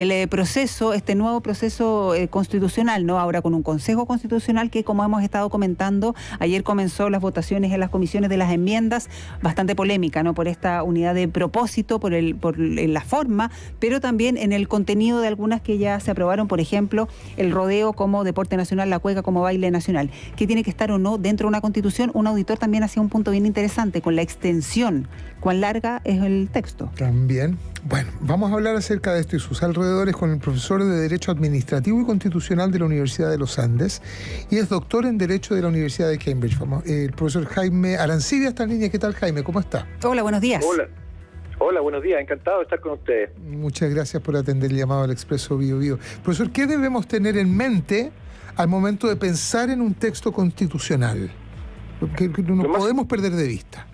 el eh, proceso, este nuevo proceso eh, constitucional, ¿no? Ahora con un Consejo Constitucional que, como hemos estado comentando, ayer comenzó las votaciones en las comisiones de las enmiendas, bastante polémica, ¿no? Por esta unidad de propósito, por, el, por la forma, pero también en el contenido de algunas que ya se aprobaron, por ejemplo, el rodeo como deporte nacional, la cueca como baile nacional. ¿Qué tiene que estar o no dentro de una constitución? Un auditor también hacía un punto bien interesante con la extensión. ¿Cuán larga es el texto? También. Bueno, vamos a hablar acerca de esto y sus alrededores con el profesor de Derecho Administrativo y Constitucional de la Universidad de los Andes y es doctor en Derecho de la Universidad de Cambridge. el profesor Jaime Arancibia está en línea. ¿Qué tal, Jaime? ¿Cómo está? Hola, buenos días. Hola. Hola, buenos días, encantado de estar con ustedes. Muchas gracias por atender el llamado al Expreso Bio Bio. Profesor, ¿qué debemos tener en mente al momento de pensar en un texto constitucional? Que, no podemos perder de vista.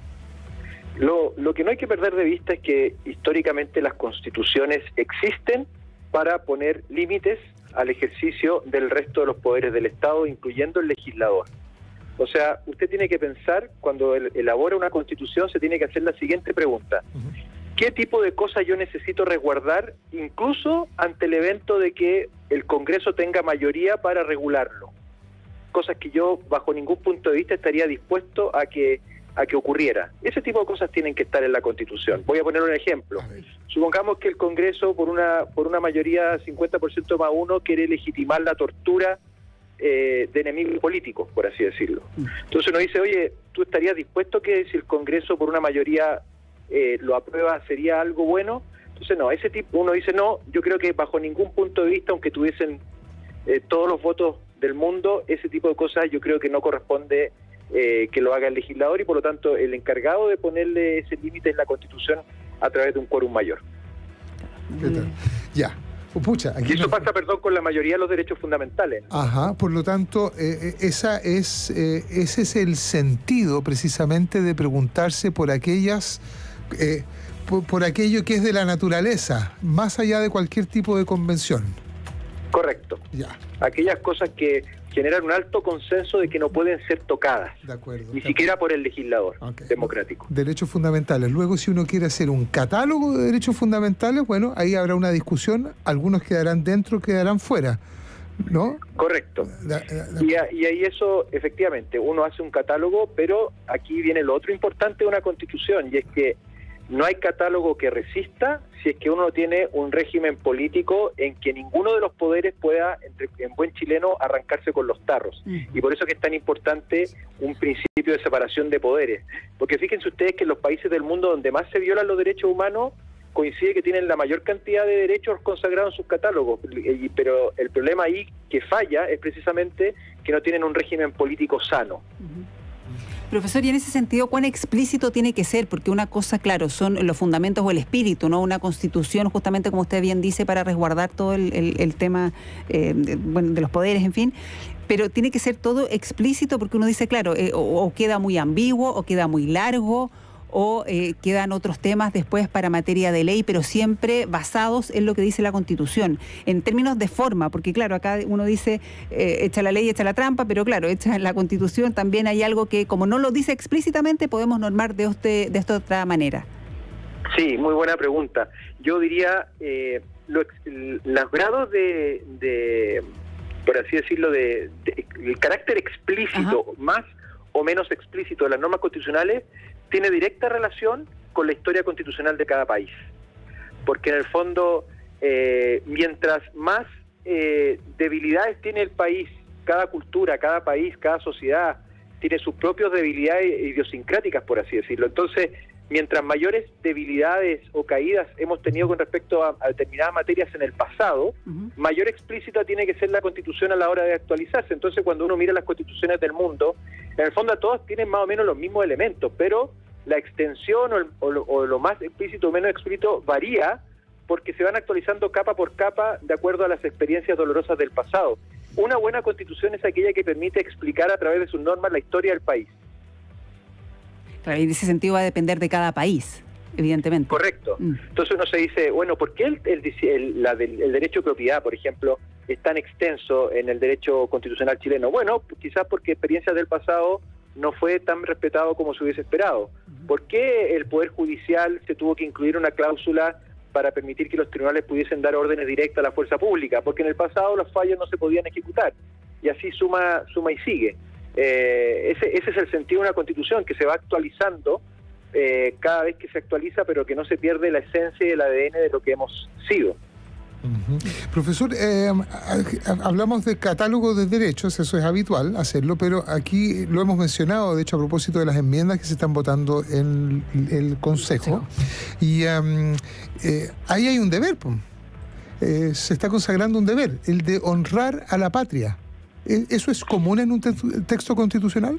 Lo, lo, que no hay que perder de vista es que históricamente las constituciones existen para poner límites al ejercicio del resto de los poderes del Estado, incluyendo el legislador. O sea, usted tiene que pensar, cuando elabora una constitución, se tiene que hacer la siguiente pregunta. ¿Qué tipo de cosas yo necesito resguardar, incluso ante el evento de que el Congreso tenga mayoría para regularlo? Cosas que yo, bajo ningún punto de vista, estaría dispuesto a que a que ocurriera. Ese tipo de cosas tienen que estar en la Constitución. Voy a poner un ejemplo. Supongamos que el Congreso, por una, por una mayoría 50% más uno, quiere legitimar la tortura eh, de enemigos políticos, por así decirlo. Mm. Entonces uno dice, oye, ¿tú estarías dispuesto que si el Congreso por una mayoría eh, lo aprueba sería algo bueno? Entonces no, ese tipo, uno dice, no, yo creo que bajo ningún punto de vista, aunque tuviesen eh, todos los votos del mundo, ese tipo de cosas yo creo que no corresponde eh, que lo haga el legislador y por lo tanto el encargado de ponerle ese límite es la Constitución a través de un quórum mayor. Ya. Pucha, y eso pasa, perdón, con la mayoría de los derechos fundamentales. Ajá, por lo tanto, eh, eh, esa es, ese es el sentido precisamente de preguntarse por aquellas, por, aquello que es de la naturaleza, más allá de cualquier tipo de convención. Correcto. Ya. Aquellas cosas que generar un alto consenso de que no pueden ser tocadas, ni siquiera por el legislador democrático. Derechos fundamentales. Luego, si uno quiere hacer un catálogo de derechos fundamentales, bueno, ahí habrá una discusión, algunos quedarán dentro, quedarán fuera. ¿No? Correcto. y, y, ahí eso, efectivamente, uno hace un catálogo, pero aquí viene lo otro importante de una constitución, y es que no hay catálogo que resista si es que uno tiene un régimen político en que ninguno de los poderes pueda, en buen chileno, arrancarse con los tarros. Y por eso que es tan importante un principio de separación de poderes. Porque fíjense ustedes que en los países del mundo donde más se violan los derechos humanos, coincide que tienen la mayor cantidad de derechos consagrados en sus catálogos. Pero el problema ahí que falla es precisamente que no tienen un régimen político sano. Profesor, y en ese sentido, ¿cuán explícito tiene que ser? Porque una cosa, claro, son los fundamentos o el espíritu, ¿no? Una constitución, justamente como usted bien dice, para resguardar todo el, tema eh, de, los poderes, en fin. Pero tiene que ser todo explícito porque uno dice, claro, eh, o queda muy ambiguo, o queda muy largo, o eh, quedan otros temas después para materia de ley, pero siempre basados en lo que dice la Constitución, en términos de forma, porque claro, acá uno dice, eh, echa la ley, echa la trampa, pero claro, echa la Constitución también hay algo que como no lo dice explícitamente, podemos normar de, este, de esta otra manera. Sí, muy buena pregunta. Yo diría, eh, los grados de, por así decirlo, de, el carácter explícito, más o menos explícito de las normas constitucionales, tiene directa relación con la historia constitucional de cada país. Porque en el fondo, eh, mientras más eh, debilidades tiene el país, cada cultura, cada país, cada sociedad, tiene sus propias debilidades idiosincráticas, por así decirlo. Entonces, mientras mayores debilidades o caídas hemos tenido con respecto a, determinadas materias en el pasado, mayor explícita tiene que ser la constitución a la hora de actualizarse. Entonces, cuando uno mira las constituciones del mundo, en el fondo todas tienen más o menos los mismos elementos, pero la extensión o, lo más explícito o menos explícito varía porque se van actualizando capa por capa de acuerdo a las experiencias dolorosas del pasado. Una buena constitución es aquella que permite explicar a través de sus normas la historia del país. Claro, y en ese sentido va a depender de cada país, evidentemente. Correcto. Mm. Entonces uno se dice, bueno, ¿por qué el, el, el, derecho de propiedad, por ejemplo, es tan extenso en el derecho constitucional chileno? Bueno, quizás porque experiencias del pasado no fue tan respetado como se hubiese esperado. ¿Por qué el Poder Judicial se tuvo que incluir una cláusula para permitir que los tribunales pudiesen dar órdenes directas a la fuerza pública, porque en el pasado los fallos no se podían ejecutar y así suma, suma y sigue. Eh, ese, ese es el sentido de una constitución que se va actualizando eh, cada vez que se actualiza, pero que no se pierde la esencia y el ADN de lo que hemos sido. Profesor, eh, hablamos de catálogo de derechos, eso es habitual hacerlo, pero aquí lo hemos mencionado, de hecho, a propósito de las enmiendas que se están votando en el Consejo. Y eh, ahí hay un deber, eh, se está consagrando un deber, el de honrar a la patria. ¿E-, ¿Eso es común en un texto constitucional?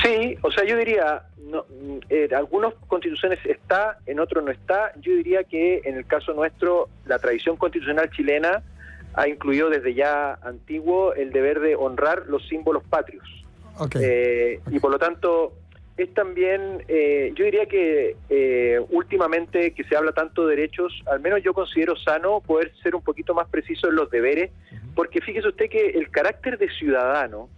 Sí, o sea, yo diría, no, en eh, algunas constituciones está, en otros no está. Yo diría que en el caso nuestro, la tradición constitucional chilena ha incluido desde ya antiguo el deber de honrar los símbolos patrios. Eh, y por lo tanto, es también, eh, yo diría que últimamente que se habla tanto de derechos, al menos yo considero sano poder ser un poquito más preciso en los deberes, porque fíjese usted que el carácter de ciudadano,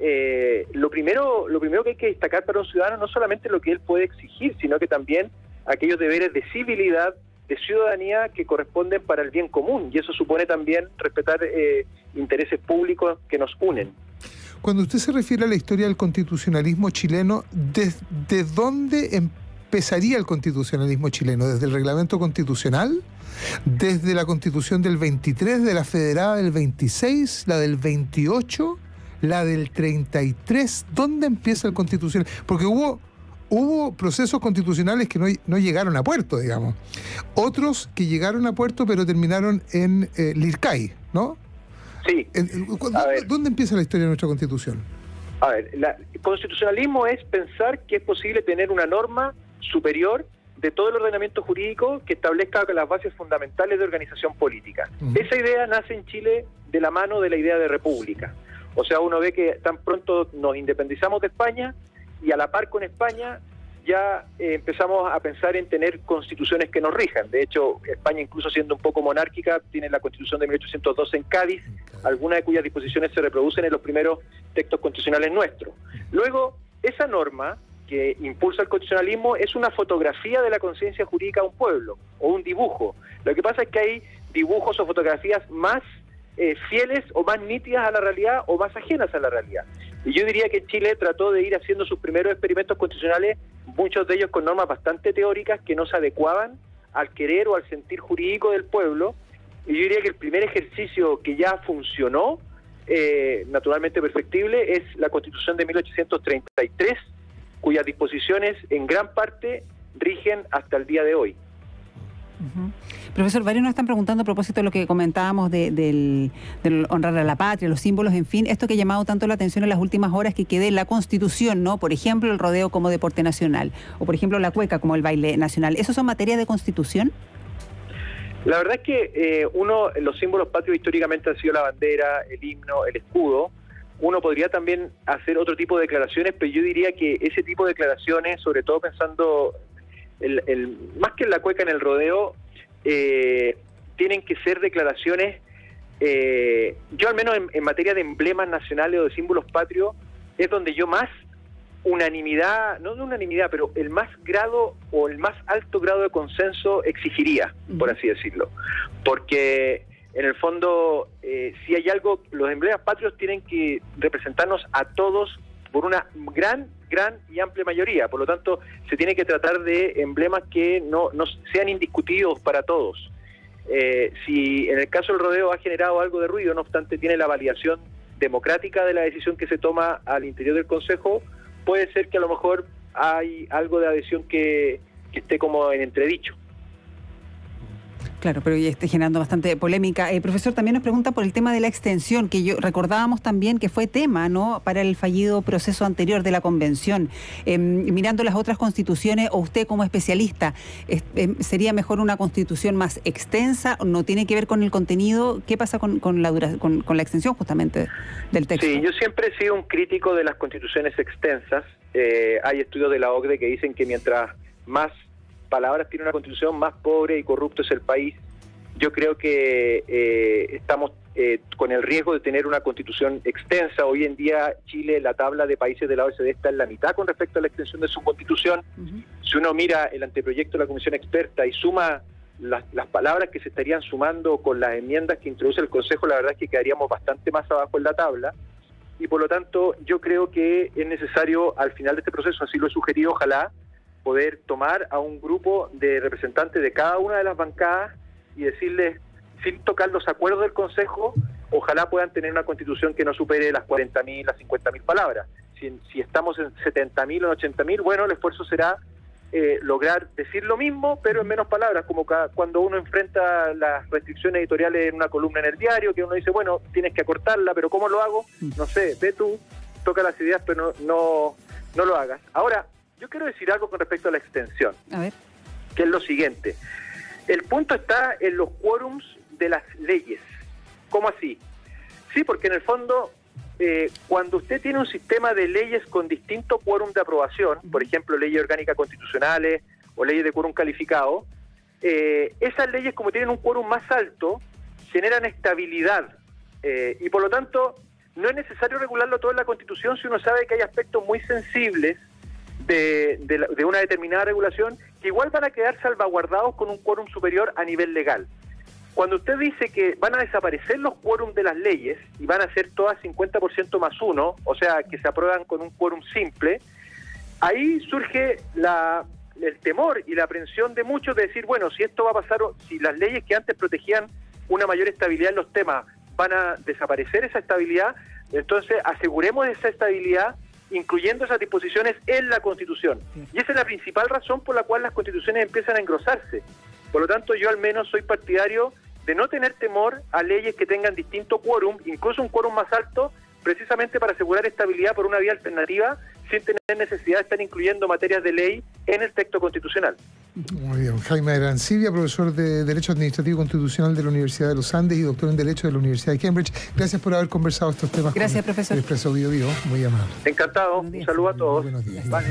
eh, lo primero lo primero que hay que destacar para un ciudadano no solamente lo que él puede exigir, sino que también aquellos deberes de civilidad, de ciudadanía que corresponden para el bien común. Y eso supone también respetar eh, intereses públicos que nos unen. Cuando usted se refiere a la historia del constitucionalismo chileno, ¿desde dónde empezaría el constitucionalismo chileno? ¿Desde el reglamento constitucional? ¿Desde la constitución del 23, de la federada del 26, la del 28? La del 33, ¿dónde empieza el constitucional? Porque hubo, hubo procesos constitucionales que no, llegaron a puerto, digamos. Otros que llegaron a puerto pero terminaron en eh, Lircay, ¿no? Sí. ¿dónde, empieza la historia de nuestra constitución? A ver, el constitucionalismo es pensar que es posible tener una norma superior de todo el ordenamiento jurídico que establezca las bases fundamentales de organización política. Esa idea nace en Chile de la mano de la idea de república. O sea, uno ve que tan pronto nos independizamos de España y a la par con España ya eh, empezamos a pensar en tener constituciones que nos rijan. De hecho, España, incluso siendo un poco monárquica, tiene la constitución de 1812 en Cádiz, algunas de cuyas disposiciones se reproducen en los primeros textos constitucionales nuestros. Luego, esa norma que impulsa el constitucionalismo es una fotografía de la conciencia jurídica de un pueblo o un dibujo. Lo que pasa es que hay dibujos o fotografías más eh, fieles o más nítidas a la realidad o más ajenas a la realidad. Y yo diría que Chile trató de ir haciendo sus primeros experimentos constitucionales, muchos de ellos con normas bastante teóricas que no se adecuaban al querer o al sentir jurídico del pueblo. Y yo diría que el primer ejercicio que ya funcionó, eh, naturalmente perfectible, es la Constitución de 1833, cuyas disposiciones en gran parte rigen hasta el día de hoy. Profesor, varios nos están preguntando a propósito de lo que comentábamos de, del, honrar a la patria, los símbolos, en fin, esto que ha llamado tanto la atención en las últimas horas que quede la Constitución, ¿no? Por ejemplo, el rodeo como deporte nacional, o por ejemplo la cueca como el baile nacional. ¿Eso son materias de Constitución? La verdad es que eh, uno, los símbolos patrios históricamente han sido la bandera, el himno, el escudo. Uno podría también hacer otro tipo de declaraciones, pero yo diría que ese tipo de declaraciones, sobre todo pensando el, más que en la cueca en el rodeo, eh, tienen que ser declaraciones, eh, yo al menos en, materia de emblemas nacionales o de símbolos patrios, es donde yo más unanimidad, no de unanimidad, pero el más grado o el más alto grado de consenso exigiría, por así decirlo. Porque en el fondo, eh, si hay algo, los emblemas patrios tienen que representarnos a todos por una gran, gran y amplia mayoría. Por lo tanto, se tiene que tratar de emblemas que no, no sean indiscutidos para todos. Eh, si en el caso del rodeo ha generado algo de ruido, no obstante tiene la validación democrática de la decisión que se toma al interior del Consejo, puede ser que a lo mejor hay algo de adhesión que, que esté como en entredicho. Claro, pero ya está generando bastante polémica. Eh, profesor también nos pregunta por el tema de la extensión, que yo recordábamos también que fue tema, ¿no? Para el fallido proceso anterior de la convención. Em, mirando las otras constituciones, o usted como especialista, em, ¿sería mejor una constitución más extensa? ¿No tiene que ver con el contenido? ¿Qué pasa con, la, con, la extensión justamente del texto? Sí, yo siempre he sido un crítico de las constituciones extensas. Eh, hay estudios de la OCDE que dicen que mientras más palabras tiene una constitución, más pobre y corrupto es el país. Yo creo que eh, estamos eh, con el riesgo de tener una constitución extensa. Hoy en día Chile, la tabla de países de la OECD está en la mitad con respecto a la extensión de su constitución. Si uno mira el anteproyecto de la Comisión Experta y suma las, las, palabras que se estarían sumando con las enmiendas que introduce el Consejo, la verdad es que quedaríamos bastante más abajo en la tabla. Y por lo tanto, yo creo que es necesario, al final de este proceso, así lo he sugerido, ojalá, poder tomar a un grupo de representantes de cada una de las bancadas y decirles, sin tocar los acuerdos del Consejo, ojalá puedan tener una constitución que no supere las 40.000, las 50.000 palabras. Si, si estamos en 70.000 o en 80.000, bueno, el esfuerzo será eh, lograr decir lo mismo, pero en menos palabras, como cuando uno enfrenta las restricciones editoriales en una columna en el diario, que uno dice, bueno, tienes que acortarla, pero ¿cómo lo hago? No sé, ve tú, toca las ideas, pero no, no, no lo hagas. Ahora, yo quiero decir algo con respecto a la extensión, A ver. que es lo siguiente. El punto está en los quórums de las leyes. ¿Cómo así? Sí, porque en el fondo, eh, cuando usted tiene un sistema de leyes con distinto quórum de aprobación, por ejemplo, leyes orgánicas constitucionales o leyes de quórum calificado, eh, esas leyes, como tienen un quórum más alto, generan estabilidad. Eh, y por lo tanto, no es necesario regularlo todo en la Constitución si uno sabe que hay aspectos muy sensibles de, de, la- de una determinada regulación que igual van a quedar salvaguardados con un quórum superior a nivel legal. Cuando usted dice que van a desaparecer los quórums de las leyes y van a ser todas 50% más uno, o sea, que se aprueban con un quórum simple, ahí surge la, el temor y la aprensión de muchos de decir, bueno, si esto va a pasar, si las leyes que antes protegían una mayor estabilidad en los temas van a desaparecer esa estabilidad, entonces aseguremos esa estabilidad incluyendo esas disposiciones en la Constitución. Y esa es la principal razón por la cual las constituciones empiezan a engrosarse. Por lo tanto, yo al menos soy partidario de no tener temor a leyes que tengan distinto quórum, incluso un quórum más alto, precisamente para asegurar estabilidad por una vía alternativa, sin tener necesidad de estar incluyendo materias de ley en el texto constitucional. Muy bien. Jaime Arancibia, profesor de Derecho Administrativo y Constitucional de la Universidad de los Andes y doctor en Derecho de la Universidad de Cambridge. Gracias por haber conversado estos temas Gracias, con profesor. el Expreso Bio Bio. Muy amable. Encantado, un saludo a todos. Buenos días. Vale.